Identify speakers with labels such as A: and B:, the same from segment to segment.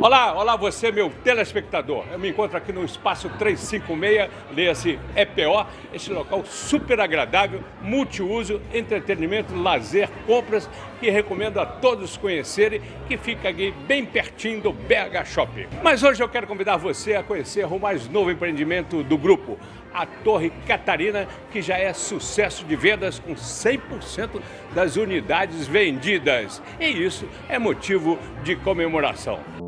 A: Olá, olá você, meu telespectador. Eu me encontro aqui no Espaço 356, leia-se EPO, esse local super agradável, multiuso, entretenimento, lazer, compras, que recomendo a todos conhecerem, que fica aqui bem pertinho do BH Shopping. Mas hoje eu quero convidar você a conhecer o mais novo empreendimento do grupo, a Torre Catarina, que já é sucesso de vendas com 100% das unidades vendidas. E isso é motivo de comemoração.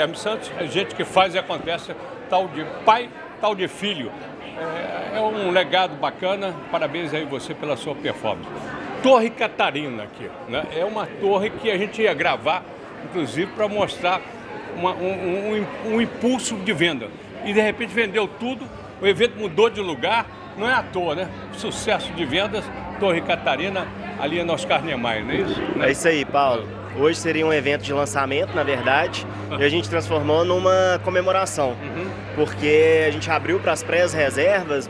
A: Guilherme Santos, é gente que faz e acontece, tal de pai, tal de filho. É, é um legado bacana, parabéns aí você pela sua performance. Torre Catarina aqui, né? é uma torre que a gente ia gravar, inclusive, para mostrar uma, um, um, um impulso de venda. E de repente vendeu tudo, o evento mudou de lugar, não é à toa, né? Sucesso de vendas, Torre Catarina, ali no Oscar Niemeyer, não é isso?
B: É isso aí, Paulo. Hoje seria um evento de lançamento, na verdade, e a gente transformou numa comemoração,
A: Uhum.
B: porque a gente abriu para as pré-reservas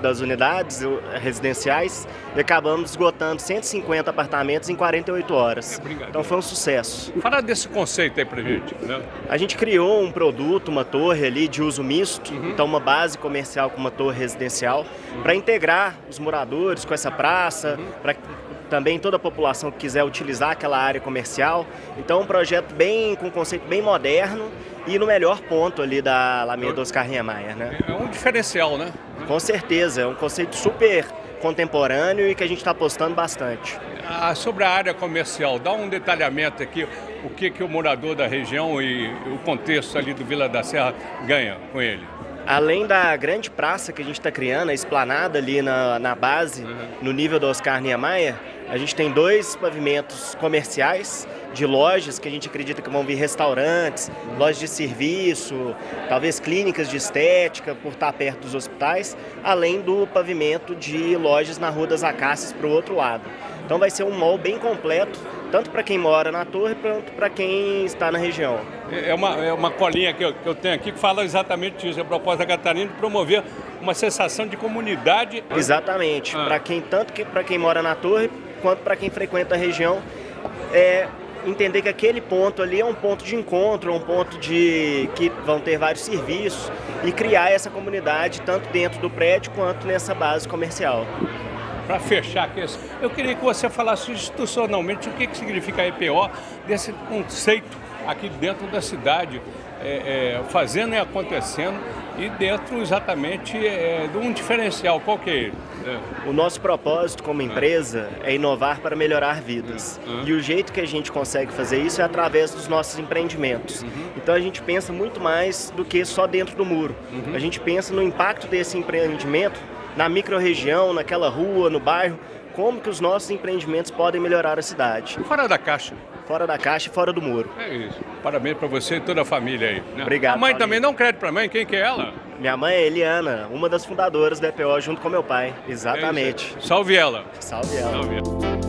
B: das unidades residenciais e acabamos esgotando 150 apartamentos em 48 horas.
A: É.
B: Então foi um sucesso.
A: Fala desse conceito aí pra gente, né?
B: A gente criou um produto, uma torre ali de uso misto,
A: Uhum.
B: então uma base comercial com uma torre residencial, para integrar os moradores com essa praça,
A: Uhum.
B: para também toda a população que quiser utilizar aquela área comercial. Então um projeto bem com um conceito bem moderno e no melhor ponto ali da Alameda Oscar Niemeyer, né?
A: É um diferencial, né?
B: Com certeza, é um conceito super contemporâneo e que a gente está apostando bastante.
A: Ah, sobre a área comercial, dá um detalhamento aqui, o que, que o morador da região e o contexto ali do Vila da Serra ganha com ele.
B: Além da grande praça que a gente está criando, a esplanada ali na, na base, no nível do Oscar Niemeyer, a gente tem dois pavimentos comerciais de lojas que a gente acredita que vão vir restaurantes, lojas de serviço, talvez clínicas de estética por estar perto dos hospitais, além do pavimento de lojas na Rua das Acácias para o outro lado. Então vai ser um mall bem completo, tanto para quem mora na torre quanto para quem está na região.
A: É uma, é uma colinha que eu, que eu tenho aqui que fala exatamente isso, a proposta da Catarina de promover uma sensação de comunidade.
B: Exatamente.
A: Ah.
B: Para quem tanto que para quem mora na torre quanto para quem frequenta a região, é entender que aquele ponto ali é um ponto de encontro, é um ponto de que vão ter vários serviços e criar essa comunidade tanto dentro do prédio quanto nessa base comercial.
A: Para fechar aqui, eu queria que você falasse institucionalmente o que, que significa a EPO, desse conceito aqui dentro da cidade, é, é, fazendo e acontecendo, e dentro exatamente é, de um diferencial, qual que é ele? É.
B: O nosso propósito como empresa é inovar para melhorar vidas.
A: Uhum.
B: E o jeito que a gente consegue fazer isso é através dos nossos empreendimentos. Então a gente pensa muito mais do que só dentro do muro. A gente pensa no impacto desse empreendimento na microrregião, naquela rua, no bairro, como que os nossos empreendimentos podem melhorar a cidade.
A: Fora da caixa.
B: Fora da caixa e fora do muro.
A: É isso. Parabéns para você e toda a família aí. né?
B: Obrigado,
A: A mãe
B: Paulinho.
A: também, dá um crédito para mãe, quem que é ela?
B: Minha mãe é Eliana, uma das fundadoras da EPO junto com meu pai. Exatamente.
A: É. Salve ela.
B: Salve ela.
A: Salve ela.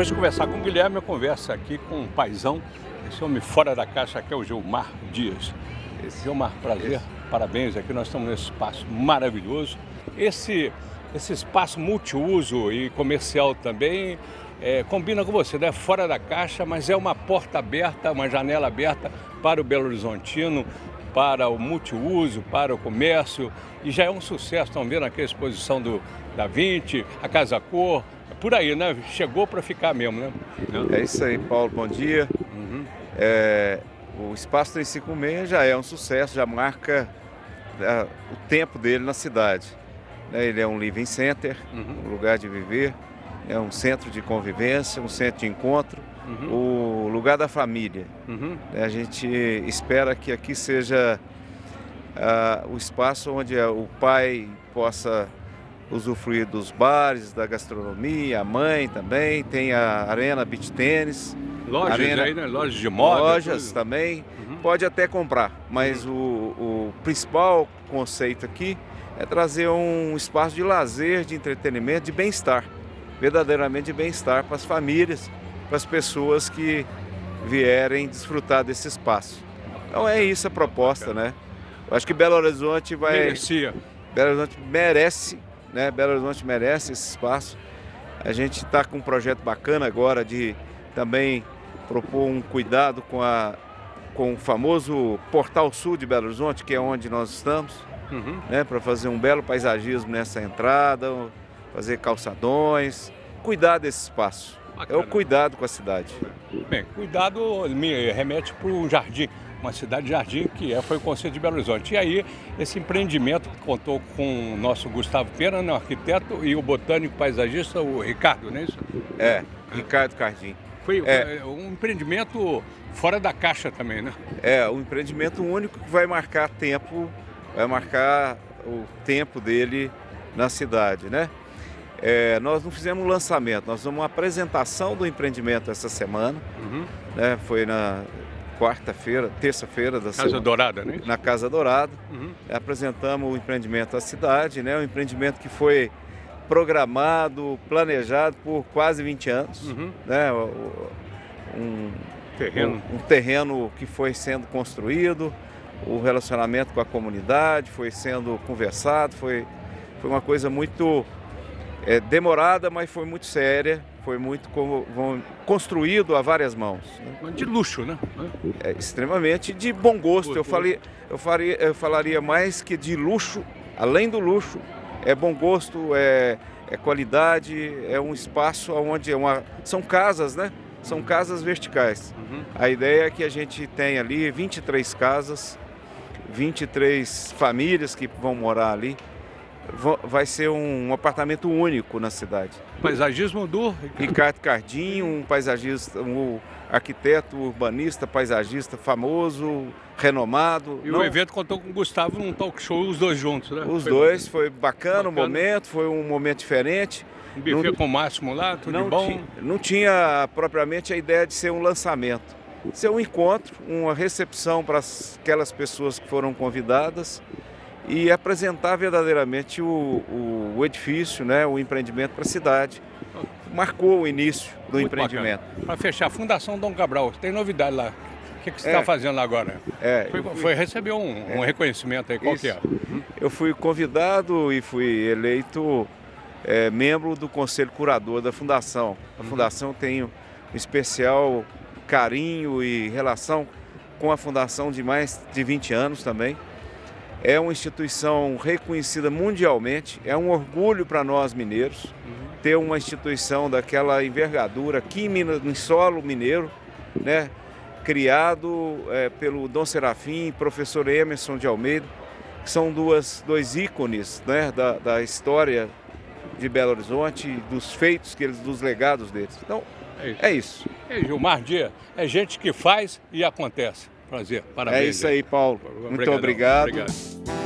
A: Depois de conversar com o Guilherme, eu converso aqui com um paizão, esse homem fora da caixa que é o Gilmar Dias. Gilmar, prazer, parabéns aqui, nós estamos nesse espaço maravilhoso. Esse, esse espaço multiuso e comercial também é, combina com você, né? Fora da caixa, mas é uma porta aberta, uma janela aberta para o Belo Horizontino, para o multiuso, para o comércio, e já é um sucesso. Estão vendo aqui a exposição do da 20, a Casa Cor, por aí, né? Chegou para ficar mesmo, né?
C: É isso aí, Paulo, bom dia. Uhum. É, o Espaço 356 já é um sucesso, já marca é, o tempo dele na cidade. Né? Ele é um living center, uhum. um lugar de viver, é um centro de convivência, um centro de encontro, uhum. o lugar da família. Uhum. A gente espera que aqui seja uh, o espaço onde o pai possa usufruir dos bares, da gastronomia, a mãe também, tem a Arena Beach Tênis.
A: Lojas arena, aí, né? Lojas de moda.
C: Lojas tudo. também. Uhum. Pode até comprar, mas uhum. o, o principal conceito aqui é trazer um espaço de lazer, de entretenimento, de bem-estar. Verdadeiramente de bem-estar para as famílias, para as pessoas que vierem desfrutar desse espaço. Então é isso a proposta, né? Eu acho que Belo Horizonte vai.
A: Merecia.
C: Belo Horizonte merece, né? Belo Horizonte merece esse espaço. A gente está com um projeto bacana agora de também propor um cuidado com, a, com o famoso Portal Sul de Belo Horizonte, que é onde nós estamos, uhum. né? Para fazer um belo paisagismo nessa entrada, fazer calçadões, cuidar desse espaço. Bacana. É o cuidado com a cidade.
A: Bem, cuidado me remete para o jardim, uma cidade jardim que é, foi o Conselho de Belo Horizonte. E aí, esse empreendimento contou com o nosso Gustavo Pena, né, arquiteto, e o botânico paisagista, o Ricardo, não é isso?
C: É, Ricardo Cardim.
A: Foi é. um empreendimento fora da caixa também, né?
C: É, um empreendimento único que vai marcar tempo, vai marcar o tempo dele na cidade, né? É, nós não fizemos um lançamento, nós fizemos uma apresentação do empreendimento essa semana. Uhum. Né, foi na quarta-feira, terça-feira da
A: Casa semana, Dourada, né?
C: Na Casa Dourada. Uhum. Apresentamos o empreendimento à cidade, né? Um empreendimento que foi programado, planejado por quase 20 anos. Uhum. Né? Um, terreno. Um, um terreno que foi sendo construído, o relacionamento com a comunidade foi sendo conversado, foi, foi uma coisa muito é, demorada, mas foi muito séria, foi muito como, construído a várias mãos.
A: Né? De luxo, né?
C: É, extremamente de bom gosto. Eu, falei, eu, faria, eu falaria mais que de luxo, além do luxo, é bom gosto, é, é qualidade, é um espaço onde é uma, são casas, né? São casas verticais. Uhum. A ideia é que a gente tem ali 23 casas, 23 famílias que vão morar ali vai ser um apartamento único na cidade.
A: Paisagismo do
C: Ricardo Cardim, um paisagista, um arquiteto, urbanista, paisagista famoso, renomado.
A: E Não... o evento contou com o Gustavo num talk show, os dois juntos, né?
C: Os foi dois, foi bacana, bacana, o momento, foi um momento diferente.
A: Um buffet não... com o máximo lá, tudo
C: não
A: bom?
C: Tinha, não tinha propriamente a ideia de ser um lançamento. Ser um encontro, uma recepção para aquelas pessoas que foram convidadas e apresentar verdadeiramente o, o, o edifício, né, o empreendimento para a cidade. Marcou o início do Muito empreendimento.
A: Para fechar, Fundação Dom Cabral, tem novidade lá. O que, que você está é, fazendo lá agora? É, foi, fui, foi receber um, é, um, reconhecimento aí, qual isso. que é?
C: Eu fui convidado e fui eleito é, membro do Conselho Curador da Fundação. A uhum. Fundação tem um especial carinho e relação com a Fundação de mais de 20 anos também é uma instituição reconhecida mundialmente, é um orgulho para nós mineiros uhum. ter uma instituição daquela envergadura aqui em solo mineiro, né? criado é, pelo Dom Serafim, professor Emerson de Almeida, que são duas, dois ícones né? da, da história de Belo Horizonte, dos feitos, que eles, dos legados deles. Então, é isso.
A: É, isso. É, Gilmar Dia, é gente que faz e acontece. Prazer, parabéns.
C: É isso aí, Paulo. Muito obrigado. obrigado.